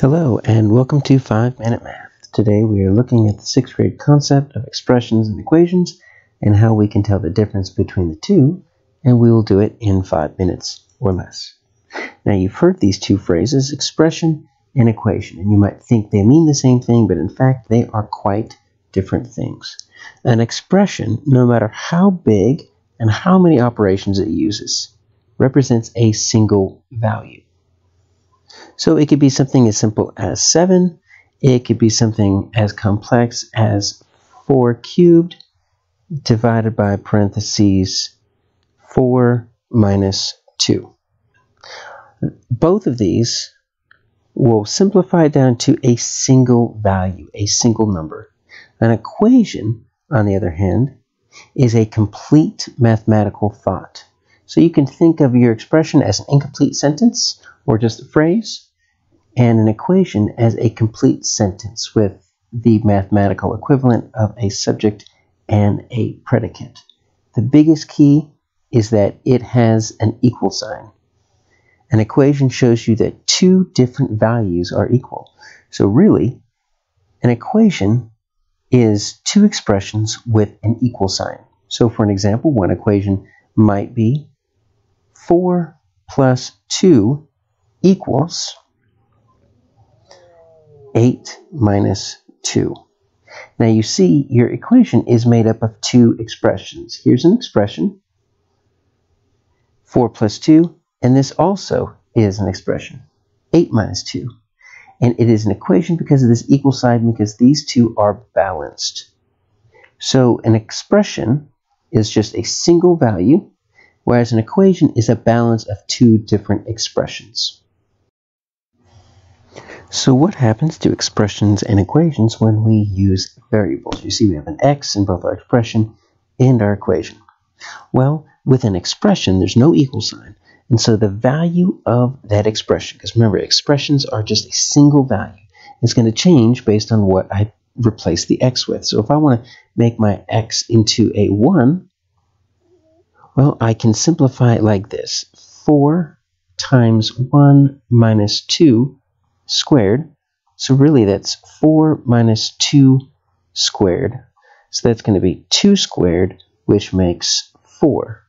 Hello and welcome to 5 Minute Math. Today we are looking at the 6th grade concept of expressions and equations and how we can tell the difference between the two and we will do it in 5 minutes or less. Now you've heard these two phrases, expression and equation, and you might think they mean the same thing, but in fact they are quite different things. An expression, no matter how big and how many operations it uses, represents a single value. So it could be something as simple as 7. It could be something as complex as 4 cubed divided by parentheses 4 minus 2. Both of these will simplify down to a single value, a single number. An equation, on the other hand, is a complete mathematical thought. So you can think of your expression as an incomplete sentence or just a phrase, and an equation as a complete sentence with the mathematical equivalent of a subject and a predicate. The biggest key is that it has an equal sign. An equation shows you that two different values are equal. So really, an equation is two expressions with an equal sign. So for an example, one equation might be 4 plus 2 equals 8 minus 2. Now you see your equation is made up of two expressions. Here's an expression, 4 plus 2, and this also is an expression, 8 minus 2. And it is an equation because of this equal sign because these two are balanced. So an expression is just a single value, whereas an equation is a balance of two different expressions. So what happens to expressions and equations when we use variables? You see we have an x in both our expression and our equation. Well, with an expression, there's no equal sign. And so the value of that expression, because remember, expressions are just a single value, is going to change based on what I replace the x with. So if I want to make my x into a 1, well, I can simplify it like this. 4 times 1 minus 2 squared. So really that's 4 minus 2 squared. So that's going to be 2 squared, which makes 4.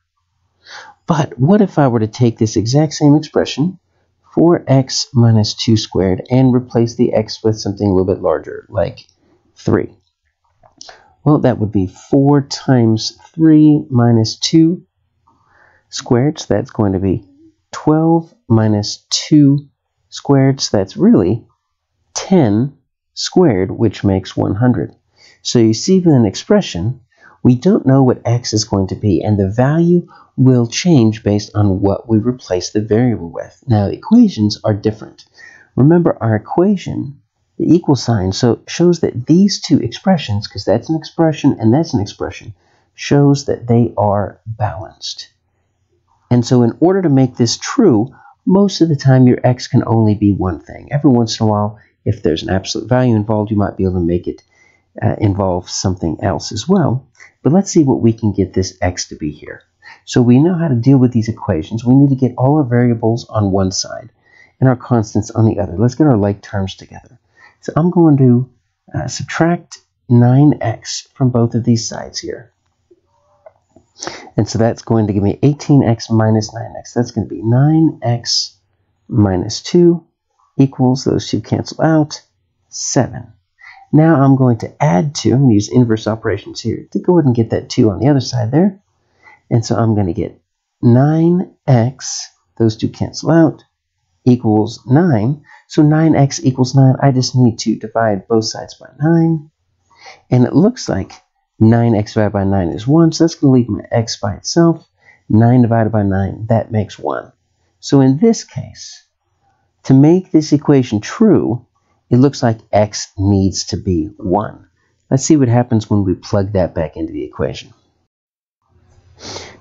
But what if I were to take this exact same expression, 4x minus 2 squared, and replace the x with something a little bit larger, like 3? Well, that would be 4 times 3 minus 2 squared, so that's going to be 12 minus 2 squared, so that's really 10 squared, which makes 100. So you see with an expression, we don't know what x is going to be, and the value will change based on what we replace the variable with. Now, equations are different. Remember, our equation, the equal sign, so shows that these two expressions, because that's an expression and that's an expression, shows that they are balanced. And so in order to make this true, most of the time your x can only be one thing. Every once in a while, if there's an absolute value involved, you might be able to make it uh, involve something else as well. But let's see what we can get this x to be here. So we know how to deal with these equations. We need to get all our variables on one side and our constants on the other. Let's get our like terms together. So I'm going to uh, subtract 9x from both of these sides here. And so that's going to give me 18x minus 9x. That's going to be 9x minus 2 equals, those two cancel out, 7. Now I'm going to add 2, I'm going to use inverse operations here to go ahead and get that 2 on the other side there. And so I'm going to get 9x, those two cancel out, equals 9. So 9x equals 9. I just need to divide both sides by 9. And it looks like 9x divided by 9 is 1, so that's going to leave my x by itself. 9 divided by 9, that makes 1. So in this case, to make this equation true, it looks like x needs to be 1. Let's see what happens when we plug that back into the equation.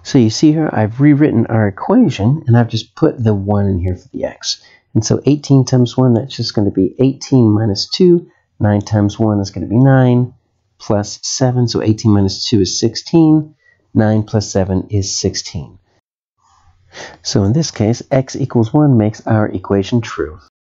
So you see here, I've rewritten our equation, and I've just put the 1 in here for the x. And so 18 times 1, that's just going to be 18 minus 2. 9 times 1 is going to be 9 plus 7. So 18 minus 2 is 16. 9 plus 7 is 16. So in this case, x equals 1 makes our equation true.